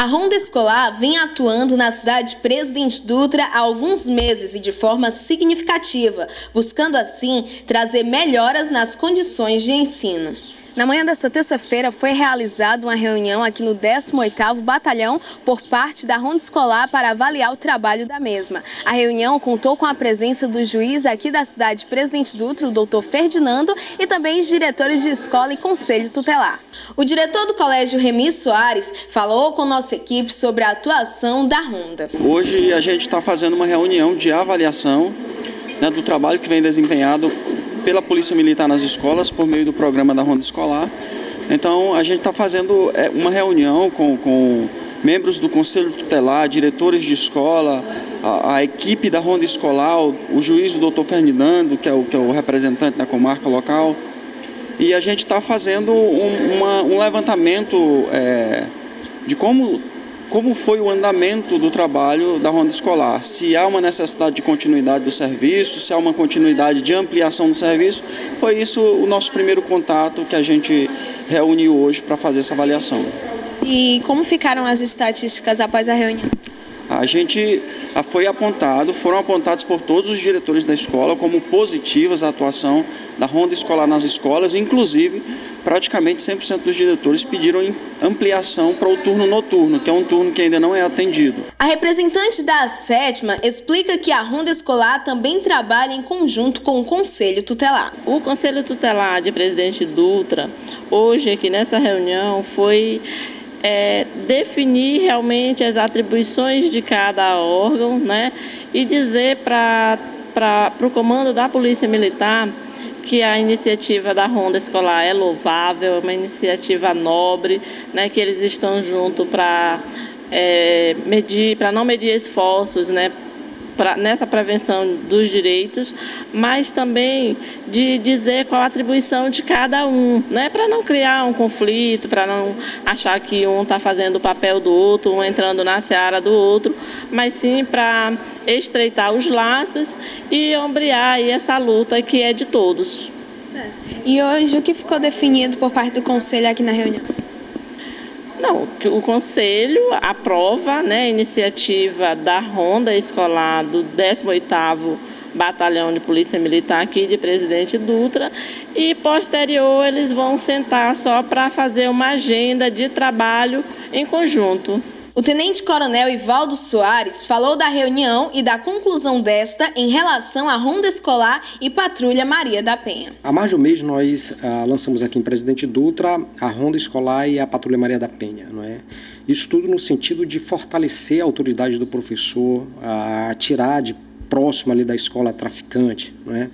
A Ronda Escolar vem atuando na cidade de Presidente Dutra há alguns meses e de forma significativa, buscando assim trazer melhoras nas condições de ensino. Na manhã desta terça-feira foi realizada uma reunião aqui no 18º Batalhão por parte da Ronda Escolar para avaliar o trabalho da mesma. A reunião contou com a presença do juiz aqui da cidade de Presidente Dutra, o doutor Ferdinando, e também os diretores de escola e conselho tutelar. O diretor do colégio Remi Soares falou com nossa equipe sobre a atuação da Ronda. Hoje a gente está fazendo uma reunião de avaliação né, do trabalho que vem desempenhado pela Polícia Militar nas escolas por meio do programa da Ronda Escolar. Então a gente está fazendo é, uma reunião com, com, membros do Conselho Tutelar, diretores de escola, a, a equipe da Ronda Escolar, o, o juiz, o doutor Ferdinando, que é o, que é o representante da comarca local. E a gente está fazendo um, uma, um levantamento é, de como como foi o andamento do trabalho da ronda escolar, se há uma necessidade de continuidade do serviço, se há uma continuidade de ampliação do serviço. Foi isso o nosso primeiro contato que a gente reuniu hoje para fazer essa avaliação. E como ficaram as estatísticas após a reunião? A gente foi apontado, foram apontados por todos os diretores da escola como positivas a atuação da ronda escolar nas escolas, inclusive praticamente 100% dos diretores pediram ampliação para o turno noturno, que é um turno que ainda não é atendido. A representante da sétima explica que a ronda escolar também trabalha em conjunto com o Conselho Tutelar. O Conselho Tutelar de Presidente Dutra, hoje aqui nessa reunião, foi é, definir realmente as atribuições de cada órgão né, e dizer para o comando da Polícia Militar que a iniciativa da Ronda Escolar é louvável, é uma iniciativa nobre, né, que eles estão junto para é, medir, para não medir esforços, né, pra, nessa prevenção dos direitos, mas também de dizer qual a atribuição de cada um, né? para não criar um conflito, para não achar que um está fazendo o papel do outro, um entrando na seara do outro, mas sim para estreitar os laços e ombrear essa luta que é de todos. E hoje o que ficou definido por parte do Conselho aqui na reunião? Não, o Conselho aprova né, a iniciativa da Ronda Escolar do 18º Batalhão de Polícia Militar aqui de Presidente Dutra e posterior eles vão sentar só para fazer uma agenda de trabalho em conjunto. O tenente-coronel Ivaldo Soares falou da reunião e da conclusão desta em relação à ronda escolar e patrulha Maria da Penha. Há mais de um mês nós ah, lançamos aqui em Presidente Dutra a ronda escolar e a patrulha Maria da Penha, não é? Isso tudo no sentido de fortalecer a autoridade do professor, a tirar de próximo ali da escola traficante, não é?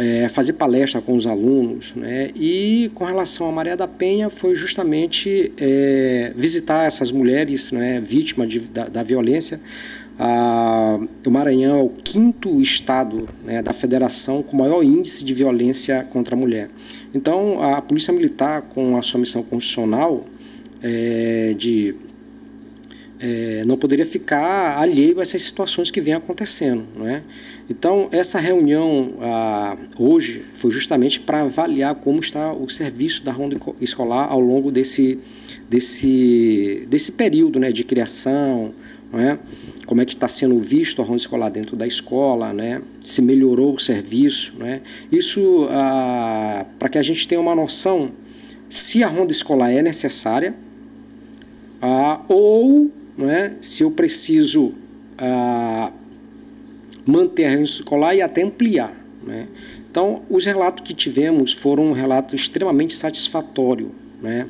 É, fazer palestra com os alunos. Né? E com relação à Maria da Penha, foi justamente é, visitar essas mulheres né, vítimas de, da, da, violência. Ah, o Maranhão é o quinto estado né, da federação com maior índice de violência contra a mulher. Então, a Polícia Militar, com a sua missão constitucional é, de é, não poderia ficar alheio a essas situações que vêm acontecendo. Não é? Então, essa reunião hoje foi justamente para avaliar como está o serviço da ronda escolar ao longo desse, desse, desse período né, de criação, não é? como é que está sendo visto a ronda escolar dentro da escola, né? se melhorou o serviço. Né? Isso para que a gente tenha uma noção se a ronda escolar é necessária ah, ou não é? se eu preciso ah, manter a reunião escolar e até ampliar. Né? Então, os relatos que tivemos foram um relato extremamente satisfatório. Né?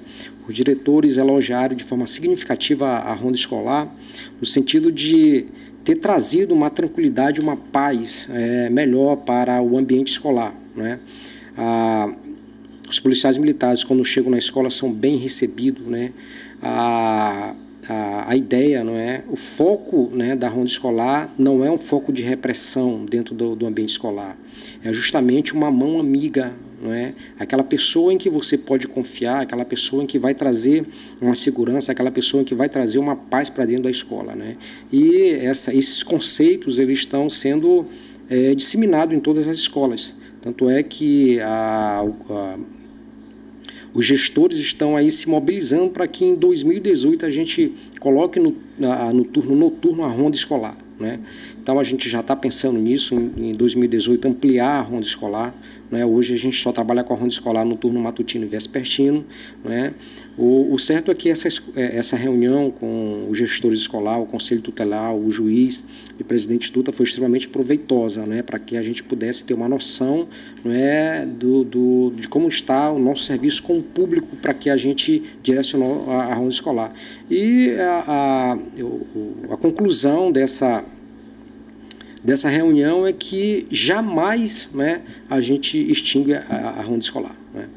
Os diretores elogiaram de forma significativa a, ronda escolar, no sentido de ter trazido uma tranquilidade, uma paz é, melhor para o ambiente escolar. Né? Ah, os policiais militares, quando chegam na escola, são bem recebidos. Né? Ah, a, a ideia, não é? O foco né, da ronda escolar não é um foco de repressão dentro do, do ambiente escolar. É justamente uma mão amiga, não é? Aquela pessoa em que você pode confiar, aquela pessoa em que vai trazer uma segurança, aquela pessoa em que vai trazer uma paz para dentro da escola, né? E essa, esses conceitos eles estão sendo é, disseminados em todas as escolas. Tanto é que a, a os gestores estão aí se mobilizando para que em 2018 a gente coloque no, no turno noturno a ronda escolar. Né? Então a gente já está pensando nisso, em, em 2018 ampliar a ronda escolar. Né? Hoje a gente só trabalha com a ronda escolar no turno matutino e vespertino. Né? O, o, certo é que essa, é, essa reunião com os gestores escolar, o conselho tutelar, o juiz e o presidente Duta foi extremamente proveitosa né? para que a gente pudesse ter uma noção né? do, do, de como está o nosso serviço com o público para que a gente direcionou a, a ronda escolar. E a, a, a conclusão dessa dessa reunião é que jamais né, a gente extingue a, a ronda escolar. Né?